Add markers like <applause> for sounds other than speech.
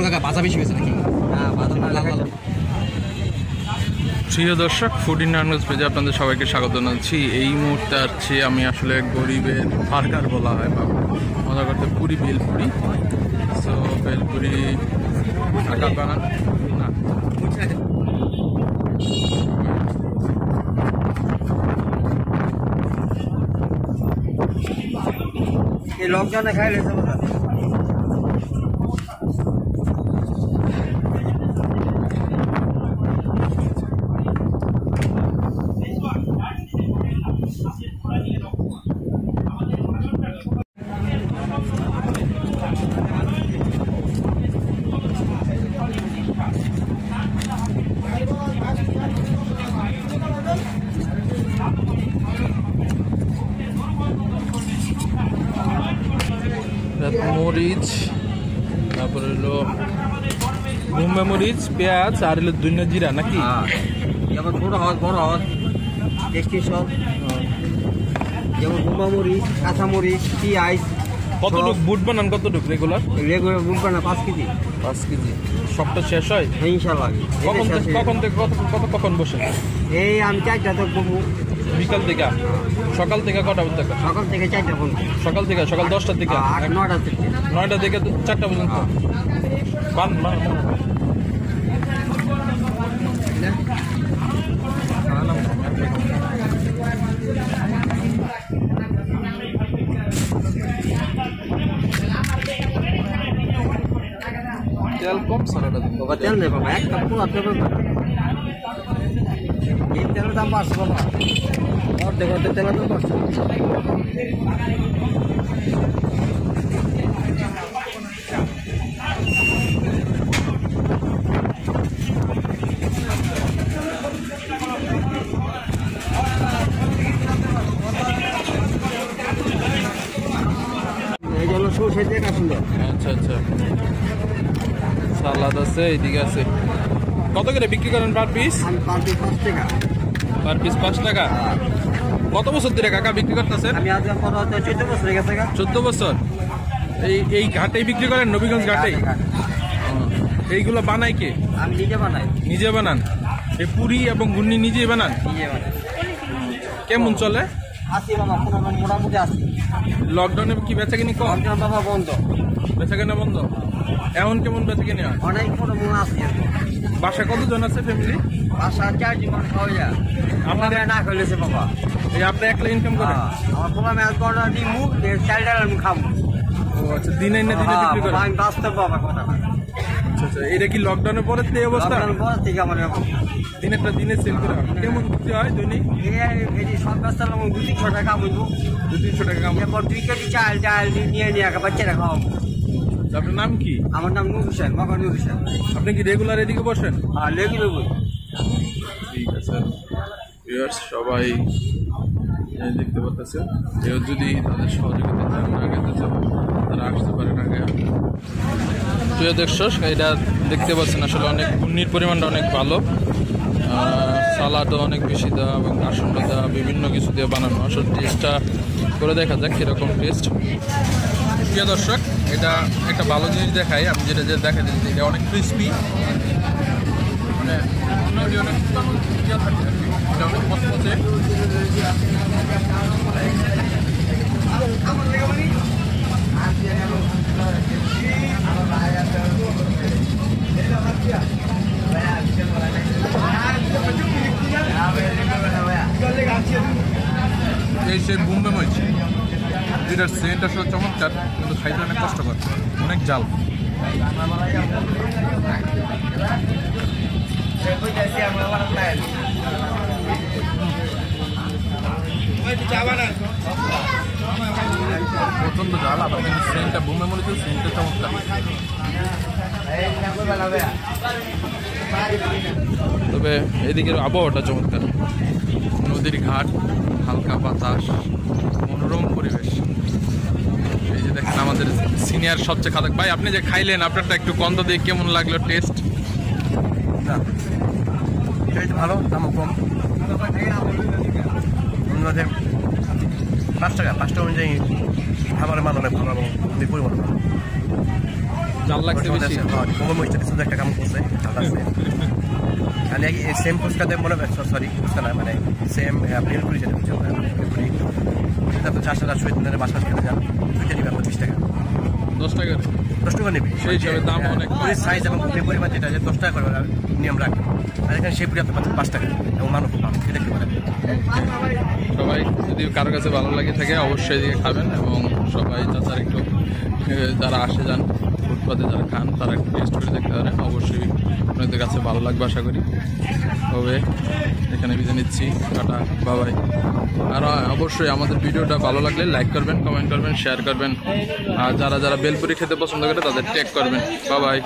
কেমন কাকা বাজা বেশি হয়েছে নাকি? হ্যাঁ প্রিয় দর্শক ফুড ইন্ডিয়ান নিউজ পেজে আপনাদের সবাইকে স্বাগত জানাচ্ছি। এই মুহূর্তে আসছে আমি আসলে গরিবের বার্গার বলা হয় বা মজা করতে পুরি বেলপুরি। সো বেলপুরি ঢাকা বানান না। এই লকডাউনে খাইলে চলো না মরিচ তারপরে হলো বোম্বে মরিচ পেঁয়াজ আর হলো দুনিয়া জিরা নাকি? হ্যাঁ। যেমন ছোট হওয়ার বড় হওয়ার টেস্টি সব। যেমন বোমা মরিচ কাঁচা মরিচ পিঁয়াজ কতটুক বুট বানান কতটুক রেগুলার রেগুলার বুমকা না পাঁচ কেজি। পাঁচ কেজি। সবটা শেষ হয়? হ্যাঁ ইনশাল্লাহ। কখন থেকে কখন থেকে কত কত কখন বসেন? এই আমি চারটা তো বিকাল থেকে? সকাল থেকে কটা পর্যন্ত? সকাল থেকে চারটা বমু সকাল থেকে? সকাল দশটার থেকে নটা থেকে নয়টা থেকে চারটা পর্যন্ত? বান বান তেল কম সারাটা দিন। তেল নেই বাবা একটা পুরো এই তেলের দাম বাড়ছে বাবা অর্ধেক অর্ধেক তেলের দাম দেখা আচ্ছা আচ্ছা। সালাদ আছে, এইদিকে আছে। কত করে বিক্রি করেন পার পিস পার পিস পাঁচ টাকা। কত বছর ধরে কাকা বিক্রি করতেছেন? চোদ্দ বছর হয়ে গেছে চোদ্দ বছর। এই এই ঘাটেই বিক্রি করেন নবীগঞ্জ ঘাটেই? এইগুলো বানায় কে? আমি নিজে বানাই। নিজে বানান? এই পুরি এবং ঘুর্নি নিজেই বানান? বানাই। কেমন চলে? লকডাউনে কি বেচা কিনি কম বাবা বন্ধ। বেচা কেনা বন্ধ? এমন কেমন বেচা কিনি হয়? অনেক মন আসি বাসা কতজন আছে ফ্যামিলি বাসা চার জীবন খাওয়া আমার না খেলেছে বাবা। এই আপনি একলা ইনকাম করেন? হ্যাঁ, আমার বাবা মেয়ে কটা দিই মুখ চাল ডাল আমি খাব ও আচ্ছা দিনে না দিনে হ্যাঁ, বিক্রি করেন? আমি বাস্তব বাবা কথা না। আচ্ছা আচ্ছা এটা কি লকডাউনের পরে এই অবস্থা? পর থেকে আমার এরকম। দিনেরটা দিনে সেল করে কেমন বিক্রি হয় দৈনিক? এই- এই যে সব ব্যস্ত আমার দু তিনশো টাকা বুঝব দু তিনশো টাকা। এরপর দুই কেজি চাল ডাল নিয়ে নিয়ে বাচ্চারা খাওয়াবো। আপনার নাম কি? আমার নাম নুর হোসেন মগর নুর হোসেন আপনি কি রেগুলার এদিকে বসেন? লেগে দেবো ঠিক আছে। সবাই দেখতে পাচ্ছেন কেউ যদি তাদের সহযোগিতা চান আগাতে চান তারা আসতে পারেন আগে প্রিয় দর্শক এটা দেখতে পাচ্ছেন আসলে অনেক ঘূর্ণির পরিমাণটা অনেক ভালো। সালাদও অনেক বেশি দেওয়া এবং কাসুন্ডা দেওয়া বিভিন্ন কিছু দিয়ে বানানো। আসলে টেস্টটা করে দেখা যাক কীরকম টেস্ট প্রিয় দর্শক, এটা একটা ভালো জিনিস দেখাই আমি যেটা যে দেখা যাচ্ছে এটা অনেক ক্রিস্পি মানে এই সেই বোম্বে মরিচ যেটার সেন্ট আসলে চমৎকার, কিন্তু খাইতে অনেক কষ্টকর। অনেক জাল। প্রচণ্ড জাল, আবার কিন্তু সেন্টটা বোমে মনে মরিচের সেন্টটা চমৎকার। তবে এদিকের আবহাওয়াটা চমৎকার। নদীর ঘাট, হালকা বাতাস মনোরম পরিবেশ এই যে দেখেন আমাদের সিনিয়র সবচেয়ে খাদক। ভাই আপনি যে খাইলেন আপনারটা একটু গন্ধ দিয়ে কেমন লাগল টেস্ট টেস্ট ভালো দাম কম। অন্যদের পাঁচ টাকা পাঁচ টাকা অনুযায়ী খাবারের মান অনেক ভালো এবং পরিমাণ। জাল লাগছে বেশি? কোমর মরিচটা শুধু একটা কাম করছে <laughs> মানে সেম ফুচকা মনে সরি ফুচকা না মানে সেম বেলপুরি যেটা বেলপুরি সেটা তো চারশো চারশো দিনের বাসা খেতে যান দুইটা বিশ টাকা। দশ টাকা করে। দশ টাকা নেবে? সেই হিসাবে দাম অনেক। সাইজ এবং পুরি পরিমাণ যেটা আছে দশ টাকা করে নিয়ম রাখবে আর এখানে সেই পুরি আপনার পাচ্ছেন পাঁচ টাকা এবং মানুষ খুব ভালো এটা কি সবাই যদি কারও কাছে ভালো লাগে থাকে অবশ্যই খাবেন এবং সবাই চাচার একটু যারা আসে যান। ফুটপাতে যারা খান, তারা একটু টেস্ট করে দেখতে পারেন। অবশ্যই আপনাদের কাছে ভালো লাগবে আশা করি। তবে এখানে বিজে নিচ্ছি। টাটা বাবাই আর অবশ্যই আমাদের ভিডিওটা ভালো লাগলে লাইক করবেন কমেন্ট করবেন শেয়ার করবেন। আর যারা যারা বেলপুরি খেতে পছন্দ করে তাদের ট্যাগ করবেন। বাবাই